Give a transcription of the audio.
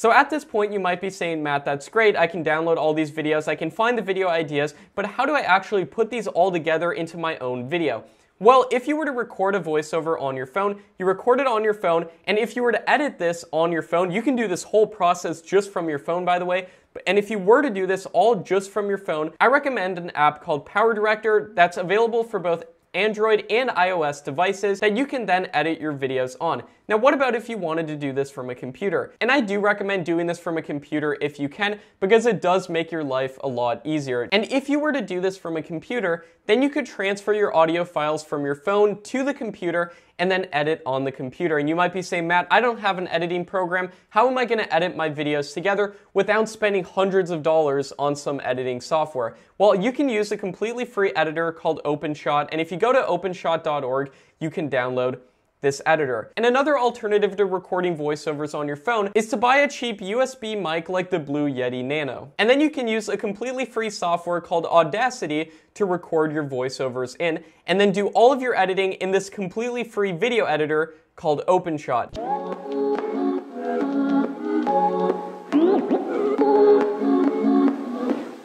So at this point, you might be saying, Matt, that's great. I can download all these videos. I can find the video ideas, but how do I actually put these all together into my own video? Well, if you were to record a voiceover on your phone, you record it on your phone, and if you were to edit this on your phone, you can do this whole process just from your phone, by the way. And if you were to do this all just from your phone, I recommend an app called PowerDirector that's available for both Android and iOS devices that you can then edit your videos on. Now, what about if you wanted to do this from a computer? And I do recommend doing this from a computer if you can, because it does make your life a lot easier. And if you were to do this from a computer, then you could transfer your audio files from your phone to the computer and then edit on the computer. And you might be saying, Matt, I don't have an editing program. How am I going to edit my videos together without spending hundreds of dollars on some editing software? Well, you can use a completely free editor called OpenShot. And if you go to openshot.org, you can download this editor. And another alternative to recording voiceovers on your phone is to buy a cheap USB mic like the Blue Yeti Nano. And then you can use a completely free software called Audacity to record your voiceovers in, and then do all of your editing in this completely free video editor called OpenShot.